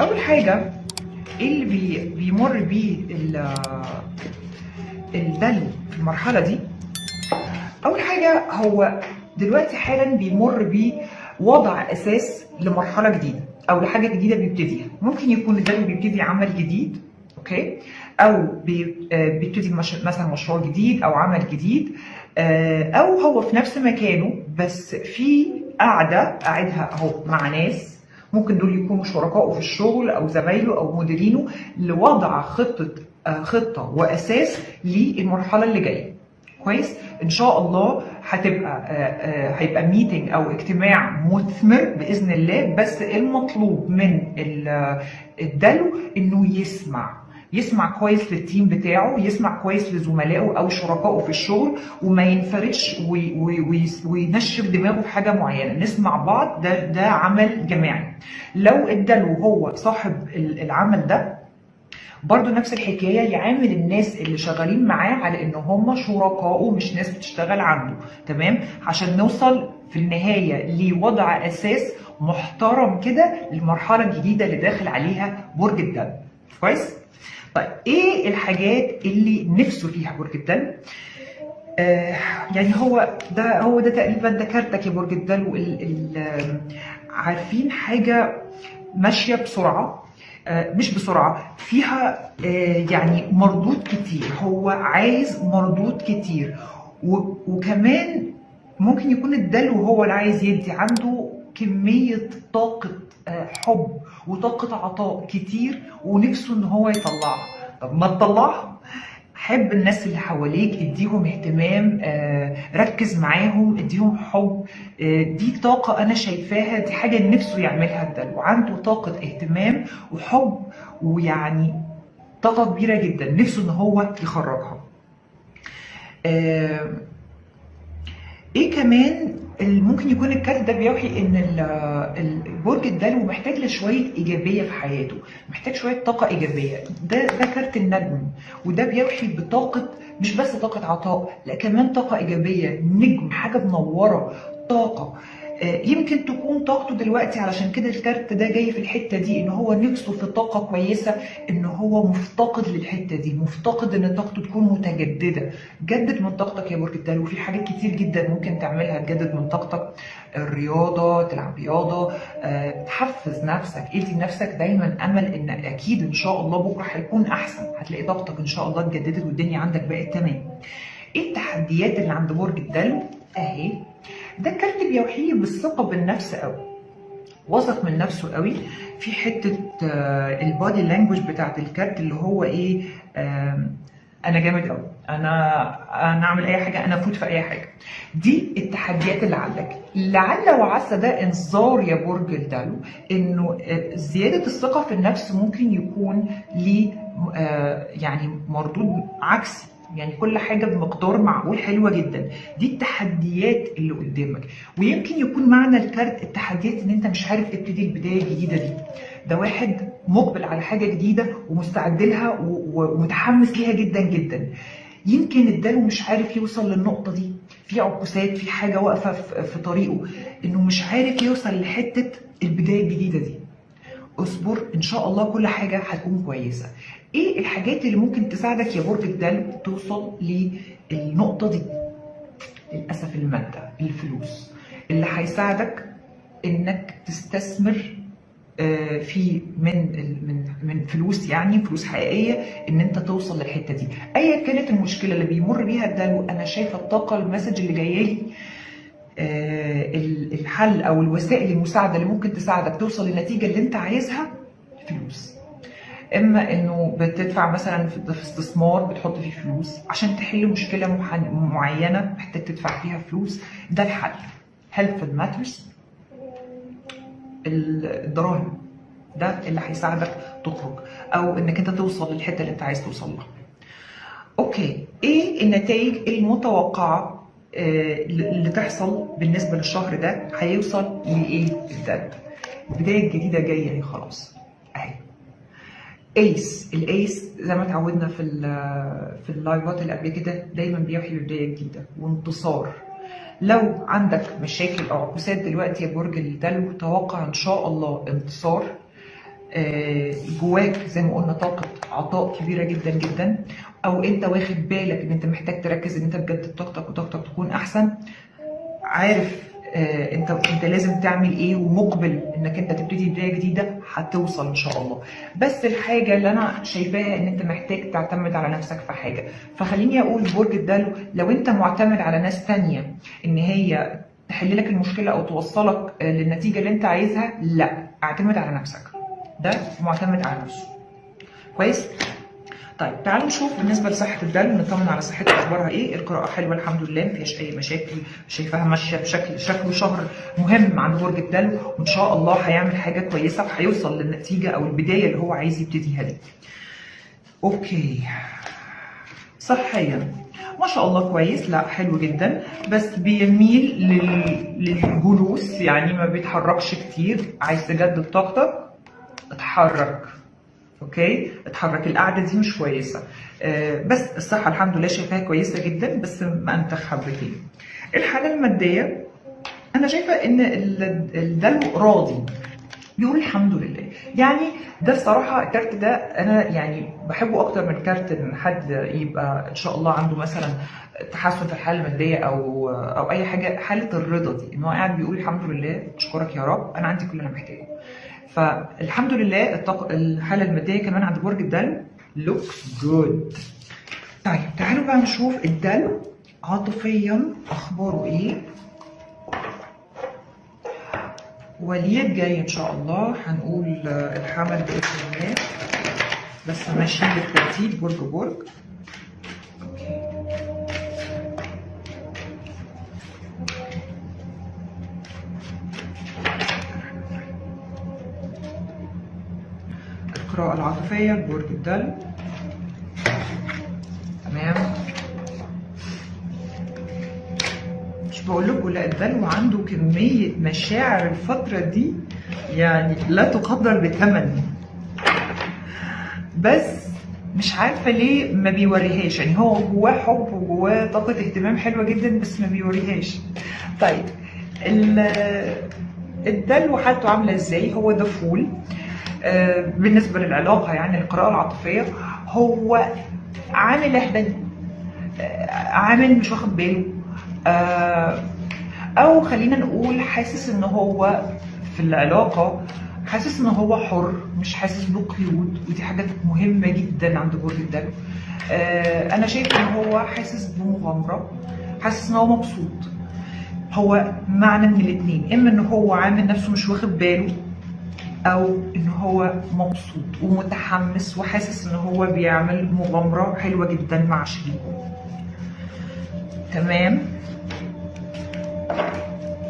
أول حاجة إيه اللي بي بيمر بيه ال- الدلو في المرحلة دي؟ أول حاجة هو دلوقتي حالا بيمر بوضع أساس لمرحلة جديدة أو لحاجة جديدة بيبتديها. ممكن يكون الدلو بيبتدي عمل جديد okay؟ أو آه، بيبتدي مثلا مشروع جديد أو عمل جديد آه، أو هو في نفس مكانه بس في قاعدة قاعدها أهو مع ناس ممكن دول يكونوا شركائه في الشغل أو زمايله أو مديرينه لوضع خطة آه، خطة وأساس للمرحلة اللي جاية. كويس؟ إن شاء الله هتبقى آه، آه، هيبقى meeting أو اجتماع مثمر بإذن الله بس المطلوب من ال- الدلو إنه يسمع يسمع كويس لل team بتاعه يسمع كويس لزملائه أو شركائه في الشغل وما ينفردش وي- وي- وي- وينشف دماغه في حاجة معينة. نسمع بعض ده ده عمل جماعي. لو الدلو هو صاحب ال- العمل ده برضه نفس الحكاية يعامل الناس اللي شغالين معاه على إن هم شركائه مش ناس بتشتغل عنده. تمام؟ عشان نوصل في النهاية لوضع أساس محترم كده للمرحلة الجديدة اللي داخل عليها برج الدلو كويس؟ طيب إيه الحاجات اللي نفسه فيها برج الدلو؟ آه يعني هو ده هو ده تقريبا ده كارتك يا برج الدلو ال- ال- عارفين حاجة ماشية بسرعة؟ آه، مش بسرعة فيها آه، يعني مردود كتير هو عايز مردود كتير وكمان ممكن يكون الدلو هو اللي عايز يدي عنده كمية طاقة آه، حب وطاقة عطاء كتير ونفسه إن هو يطلعها. طب ما تطلعها. حب الناس اللي حواليك اديهم اهتمام آه، ركز معاهم اديهم حب. آه، دي طاقة أنا شايفاها دي حاجة نفسه يعملها الدلو عنده طاقة اهتمام وحب ويعني طاقة كبيرة جدا نفسه إن هو يخرجها. آه، إيه كمان؟ ممكن يكون الكارت ده بيوحي إن ال- ال- برج الدلو محتاج لشوية إيجابية في حياته محتاج شوية طاقة إيجابية. ده ده كارت النجم وده بيوحي بطاقة مش بس طاقة عطاء لا كمان طاقة إيجابية نجم حاجة منورة طاقة. يمكن تكون طاقته دلوقتي علشان كده الكارت ده جاي في الحتة دي إن هو نفسه في طاقة كويسة إن هو مفتقد للحتة دي مفتقد إن طاقته تكون متجددة. جدد من طاقتك يا برج الدلو في حاجات كتير جدا ممكن تعملها. تجدد من طاقتك الرياضة تلعب رياضة آه، تحفز نفسك. إدي لنفسك دايما أمل إن أكيد إن شاء الله بكرة هيكون أحسن. هتلاقي طاقتك إن شاء الله اتجددت والدنيا عندك بقت تمام. إيه التحديات اللي عند برج الدلو أهي ده كارت بيوحيه بالثقة بالنفس قوي. واثق من نفسه قوي في حتة آه، ال body language بتاعت الكارت اللي هو إيه أنا جامد قوي. أنا أنا أعمل أي حاجة أنا أفوت في أي حاجة. دي التحديات اللي عندك. لعل وعسى ده إنذار يا برج الدلو إنه آه، زيادة الثقة في النفس ممكن يكون ليه آه، يعني مردود عكسي. يعني كل حاجة بمقدار معقول حلوة جدا. دي التحديات اللي قدامك. ويمكن يكون معنى الكارت التحديات إن أنت مش عارف تبتدي البداية الجديدة دي. ده واحد مقبل على حاجة جديدة ومستعد لها ومتحمس ليها جدا جدا. يمكن الدلو مش عارف يوصل للنقطة دي. في عكوسات في حاجة واقفة في طريقه. إنه مش عارف يوصل لحتة البداية الجديدة دي. اصبر إن شاء الله كل حاجة هتكون كويسة. إيه الحاجات اللي ممكن تساعدك يا برج الدلو توصل للنقطة دي؟ للأسف المادة الفلوس. اللي هيساعدك إنك تستثمر آه، في من من من فلوس يعني فلوس حقيقية إن أنت توصل للحتة دي. أيا كانت المشكلة اللي بيمر بيها الدلو أنا شايفة الطاقة المسج اللي جاية لي آه، ال- الحل أو الوسائل المساعدة اللي ممكن تساعدك توصل للنتيجة اللي أنت عايزها فلوس. إما إنه بتدفع مثلا في استثمار بتحط فيه فلوس. عشان تحل مشكلة معينة محتاج تدفع فيها فلوس. ده الحل. Helpful matters. الدراهم. ده اللي هيساعدك تخرج. أو إنك أنت توصل للحتة اللي أنت عايز توصل لها. okay. إيه النتائج المتوقعة آه، اللي تحصل بالنسبة للشهر ده؟ هيوصل لإيه؟ الدب البداية الجديدة جاية خلاص. أهي. ace ال ace زي ما اتعودنا في في اللايفات اللي قبل كده دايما بيوحي ببدايه جديده وانتصار. لو عندك مشاكل أو عكوسات دلوقتي يا برج الدلو توقع إن شاء الله انتصار. آه، جواك زي ما قلنا طاقة عطاء كبيرة جدا جدا. أو أنت واخد بالك إن أنت محتاج تركز إن أنت بجد طاقتك وطاقتك تكون أحسن. عارف انت انت لازم تعمل إيه ومقبل انك انت تبتدي بداية جديدة هتوصل ان شاء الله. بس الحاجة اللي أنا شايفاها إن أنت محتاج تعتمد على نفسك في حاجة. فخليني أقول برج الدلو لو أنت معتمد على ناس تانية إن هي تحل لك المشكلة أو توصلك آه، للنتيجة اللي أنت عايزها لا اعتمد على نفسك. ده معتمد على نفسه. كويس؟ طيب تعالوا نشوف بالنسبة لصحة الدلو نطمن على صحتها أخبارها إيه؟ القراءة حلوة الحمد لله ما فيهاش أي مشاكل شايفاها ماشية بشكل شكله شهر مهم عند برج الدلو وإن شاء الله هيعمل حاجة كويسة وهيوصل للنتيجة أو البداية اللي هو عايز يبتديها دي. أوكي. صحيا. ما شاء الله كويس. لا حلو جدا. بس بيميل لل... للجلوس يعني ما بيتحركش كتير. عايز تجدد طاقتك؟ اتحرك. okay؟ أتحرك القعدة دي مش كويسة. آه بس الصحة الحمد لله شايفاها كويسة جدا بس ما انت حبتين الحالة المادية أنا شايفة إن ال- الدلو راضي. بيقول الحمد لله. يعني ده الصراحة الكارت ده أنا يعني بحبه أكتر من كارت إن حد يبقى إن شاء الله عنده مثلا تحسن في الحالة المادية أو أو أي حاجة. حالة الرضا دي إن هو قاعد بيقول الحمد لله أشكرك يا رب أنا عندي كل اللي أنا محتاجه. فالحمد لله الطاق... الحالة المادية كمان عند برج الدلو looks good. طيب تعالوا بقى نشوف الدلو عاطفيا أخباره إيه؟ وليد جاي إن شاء الله هنقول الحمل بإذن الله. بس ماشيين بالترتيب برج برج. القراءة العاطفية برج الدلو تمام. مش بقول لكم لا الدلو عنده كمية مشاعر الفترة دي يعني لا تقدر بثمن بس مش عارفة ليه ما بيوريهاش. يعني هو جواه حب وجواه طاقة اهتمام حلوة جدا بس ما بيوريهاش. طيب ال- الدلو حالته عاملة إزاي؟ هو ده فول. آه، بالنسبة للعلاقة يعني القراءة العاطفية هو عامل احدى آه، عامل مش واخد باله. آه، أو خلينا نقول حاسس إن هو في العلاقة حاسس إن هو حر مش حاسس بقيود ودي حاجة مهمة جدا عند برج الدلو أنا شايف إن هو حاسس بمغامرة حاسس إن هو مبسوط. هو معنى من الاتنين إما إن هو عامل نفسه مش واخد باله أو إن هو مبسوط ومتحمس وحاسس إن هو بيعمل مغامرة حلوة جدا مع شريكه تمام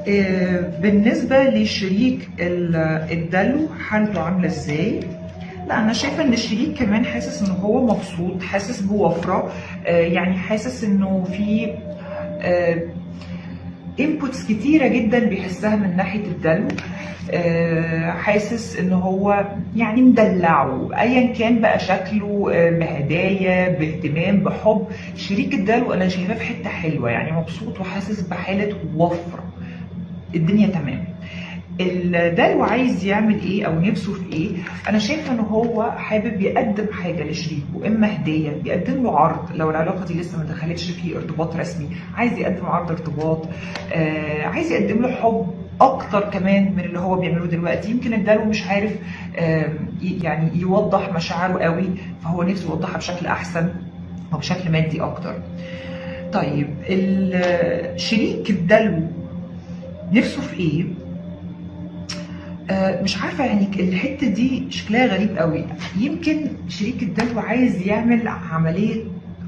آه، بالنسبة لشريك ال- الدلو حالته عاملة إزاي؟ لا أنا شايفة إن الشريك كمان حاسس إن هو مبسوط حاسس بوفرة آه، يعني حاسس إنه في inputs كتيرة جدا بيحسها من ناحية الدلو. آه، حاسس إن هو يعني مدلعه ايا كان بقى شكله آه، بهدايا باهتمام بحب. شريك الدلو أنا شايفاه في حتة حلوة يعني مبسوط وحاسس بحالة وفرة. الدنيا تمام. الدلو عايز يعمل إيه أو نفسه في إيه. أنا شايفة ان هو حابب يقدم حاجة لشريكه اما هدية يقدم له عرض. لو العلاقة دي لسه ما دخلتش في ارتباط رسمي عايز يقدم عرض ارتباط آه عايز يقدم له حب أكتر كمان من اللي هو بيعمله دلوقتي. يمكن الدلو مش عارف آه يعني يوضح مشاعره قوي فهو نفسه يوضحها بشكل أحسن أو بشكل مادي أكتر. طيب شريك الدلو نفسه في إيه؟ مش عارفة يعني الحتة دي شكلها غريب قوي. يمكن شريك الدلو عايز يعمل عملية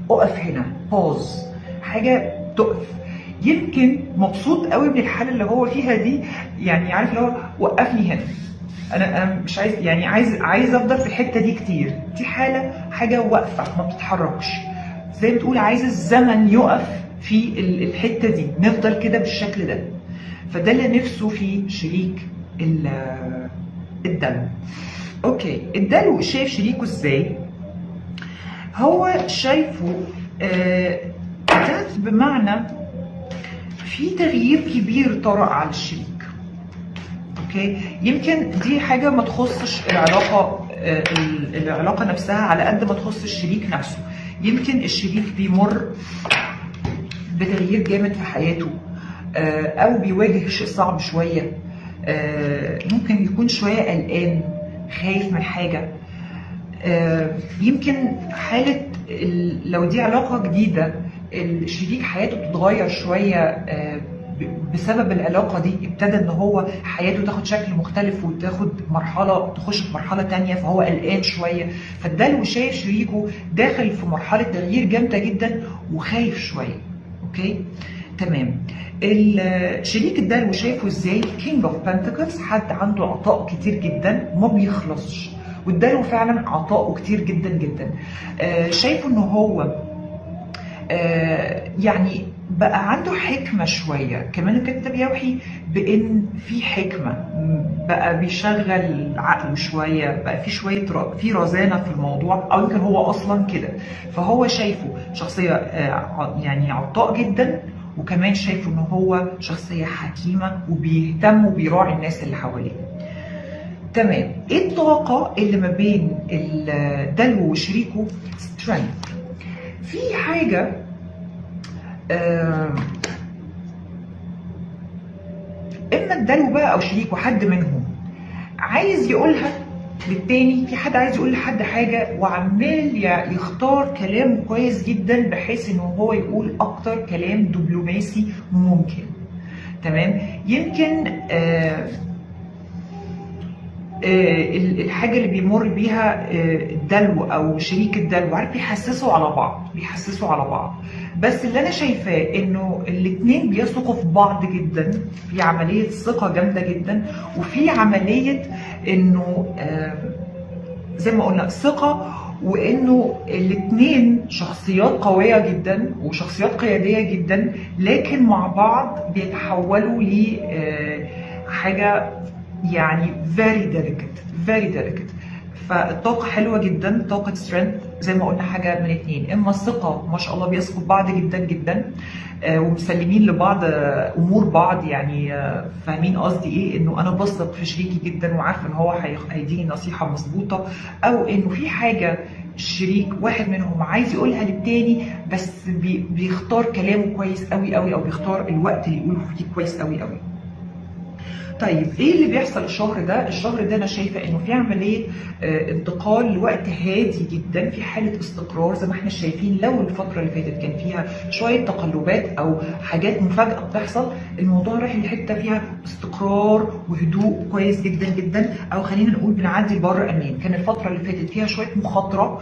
أقف هنا. باوز حاجة تقف. يمكن مبسوط قوي من الحالة اللي هو فيها دي. يعني عارف اللي هو وقفني هنا. أنا أنا مش عايز يعني عايز عايز أفضل في الحتة دي كتير. دي حالة حاجة واقفة ما بتتحركش. زي ما بتقول عايز الزمن يقف في ال- الحتة دي. نفضل كده بالشكل ده. فده اللي نفسه فيه شريك الدلو okay. الدلو شايف شريكه إزاي؟ هو شايفه آه، ده بمعنى في تغيير كبير طرأ على الشريك. okay. يمكن دي حاجة ما تخصش العلاقة آه، ال- العلاقة نفسها على قد ما تخص الشريك نفسه. يمكن الشريك بيمر بتغيير جامد في حياته آه، أو بيواجه شيء صعب شوية. آه، ممكن يكون شوية قلقان خايف من حاجة. آه، يمكن حالة ال- لو دي علاقة جديدة الشريك حياته بتتغير شوية آه، بسبب العلاقة دي ابتدى إن هو حياته تاخد شكل مختلف وتاخد مرحلة تخش في مرحلة تانية فهو قلقان شوية. فالدلو شايف شريكه داخل في مرحلة تغيير جامدة جدا وخايف شوية. okay؟ تمام. الشريك الدلو شايفه إزاي؟ King of Pentacles حد عنده عطاء كتير جدا ما بيخلصش. والدلو فعلا عطاؤه كتير جدا جدا. آه، شايفه ان هو آه، يعني بقى عنده حكمة شوية. كمان الكتاب يوحي بإن في حكمة. بقى بيشغل عقله شوية بقى في شوية في رزانة في الموضوع أو يمكن هو أصلا كده. فهو شايفه شخصية آه، يعني عطاء جدا. وكمان شايفه إن هو شخصية حكيمة وبيهتم وبيراعي الناس اللي حواليه. تمام. إيه الطاقة اللي ما بين الدلو وشريكه؟ Strength. في حاجة آم، إما الدلو بقى أو شريكه حد منهم عايز يقولها للتاني في حد عايز يقول لحد حاجة وعمال يختار كلام كويس جدا بحيث ان هو يقول أكتر كلام دبلوماسي ممكن. تمام؟ يمكن آه الحاجة اللي بيمر بيها آه، الدلو أو شريك الدلو عارف بيحسسوا على بعض بيحسسوا على بعض. بس اللي أنا شايفاه إنه الاتنين بيثقوا في بعض جدا في عملية ثقة جامدة جدا وفي عملية إنه آه، زي ما قلنا ثقة وإنه الاتنين شخصيات قوية جدا وشخصيات قيادية جدا لكن مع بعض بيتحولوا ل آه، حاجة يعني very delicate very delicate. فالطاقة حلوة جدا طاقة strength زي ما قلنا حاجة من اتنين. إما الثقة ما شاء الله بيثقوا في بعض جدا جدا آه، ومسلمين لبعض آه، أمور بعض يعني آه، فاهمين قصدي إيه؟ إنه أنا بثق في شريكي جدا وعارفة إن هو هي- هيديني نصيحة مظبوطة أو إنه في حاجة الشريك واحد منهم عايز يقولها للتاني بس بي- بيختار كلامه كويس قوي قوي أو بيختار الوقت اللي يقوله فيه كويس قوي قوي طيب إيه اللي بيحصل الشهر ده؟ الشهر ده أنا شايفة إنه في عملية آه، انتقال لوقت هادي جدا في حالة استقرار زي ما إحنا شايفين. لو الفترة اللي فاتت كان فيها شوية تقلبات أو حاجات مفاجأة بتحصل الموضوع رايح لحتة فيها استقرار وهدوء كويس جدا جدا. أو خلينا نقول بنعدي البر أمان كان الفترة اللي فاتت فيها شوية مخاطرة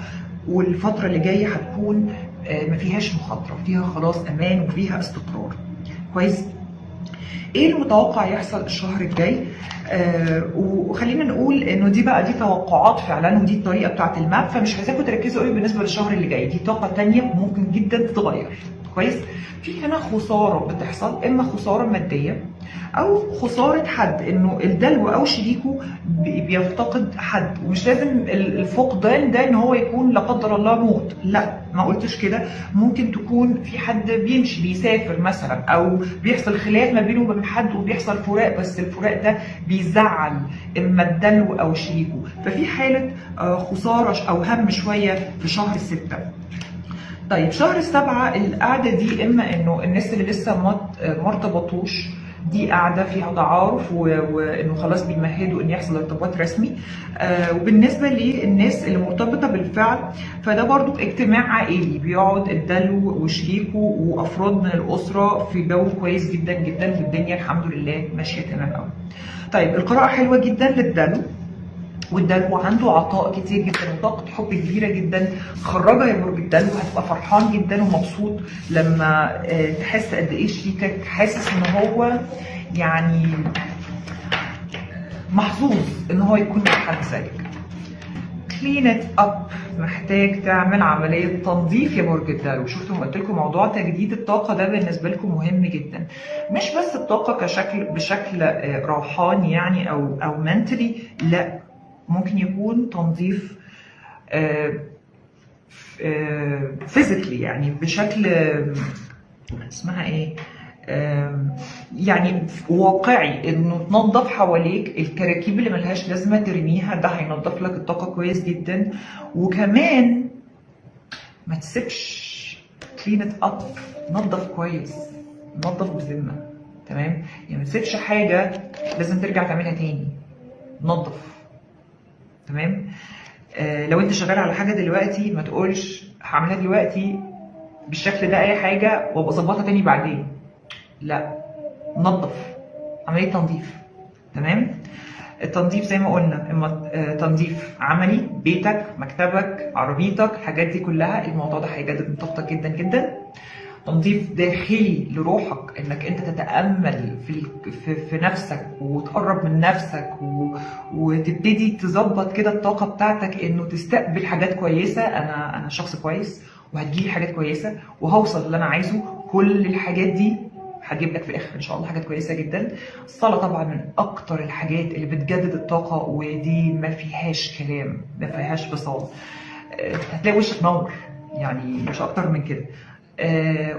والفترة اللي جاية هتكون آه، ما فيهاش مخاطرة فيها خلاص أمان وفيها استقرار. كويس؟ إيه المتوقع يحصل الشهر الجاي؟ آه وخلينا نقول إنه دي بقى دي توقعات فعلا ودي الطريقة بتاعت الماب فمش عايزاكم تركزوا قوي بالنسبة للشهر اللي جاي. دي طاقة تانية ممكن جدا تتغير. كويس؟ في هنا خسارة بتحصل إما خسارة مادية أو خسارة حد إنه الدلو أو شريكه بي- بيفتقد حد. ومش لازم ال- الفقدان ده إن هو يكون لا قدر الله موت. لا ما قلتش كده. ممكن تكون في حد بيمشي بيسافر مثلا أو بيحصل خلاف ما بينه وبين حد وبيحصل فراق بس الفراق ده بيزعل إما الدلو أو شريكه. ففي حالة آه، خسارة أو هم شوية في شهر ستة. طيب شهر سبعة القعدة دي إما إنه الناس اللي لسه ما ما ارتبطوش دي قاعدة فيها تعارف و- وإنه خلاص بيمهدوا إن يحصل ارتباط رسمي. آه وبالنسبة للناس اللي مرتبطة بالفعل فده برضو اجتماع عائلي بيقعد الدلو وشريكه وأفراد من الأسرة في جو كويس جدا جدا والدنيا الحمد لله ماشية تمام قوي طيب القراءة حلوة جدا للدلو. والدلو عنده عطاء كتير جدا وطاقة حب كبيرة جدا خرجها يا برج الدلو هتبقى فرحان جدا ومبسوط لما آه، تحس قد إيه شريكك حاسس إن هو يعني محظوظ إن هو يكون مع حد زيك. كلين ات اب محتاج تعمل عملية تنظيف يا برج الدلو شفتوا قلت لكم موضوع تجديد الطاقة ده بالنسبة لكم مهم جدا. مش بس الطاقة كشكل بشكل آه، روحاني يعني أو أو منتلي لا. ممكن يكون تنظيف physically يعني بشكل آه، اسمها إيه؟ آم، يعني واقعي انه تنظف حواليك الكراكيب اللي ملهاش لازمة ترميها ده هينظف لك الطاقة كويس جدا. وكمان ما تسيبش clean it up نظف كويس نظف بذمة تمام؟ يعني ما تسيبش حاجة لازم ترجع تعملها تاني نظف. تمام؟ آه لو انت شغال على حاجة دلوقتي ما تقولش هعملها دلوقتي بالشكل ده أي حاجة وأبقى أظبطها تاني بعدين. لا نظف عملية تنظيف تمام؟ التنظيف زي ما قلنا إما آه، تنظيف عملي بيتك مكتبك عربيتك الحاجات دي كلها الموضوع ده هيجدد من جدا جدا. تنظيف داخلي لروحك إنك أنت تتأمل في في, نفسك وتقرب من نفسك. وتبتدي تظبط كده الطاقة بتاعتك إنه تستقبل حاجات كويسة. أنا أنا شخص كويس وهتجيلي حاجات كويسة وهوصل اللي أنا عايزه. كل الحاجات دي هجيب لك في الآخر إن شاء الله حاجات كويسة جدا. الصلاة طبعا من أكتر الحاجات اللي بتجدد الطاقة ودي ما فيهاش كلام ما فيهاش فصال آه، هتلاقي وشك نور يعني مش أكتر من كده.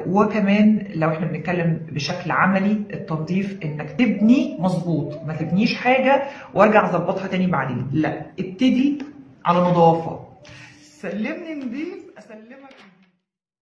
وكمان لو إحنا بنتكلم بشكل عملي التنظيف انك تبني مظبوط ما تبنيش حاجة وارجع اظبطها تاني بعدين. لا ابتدي على نظافة. سلمني نضيف أسلمك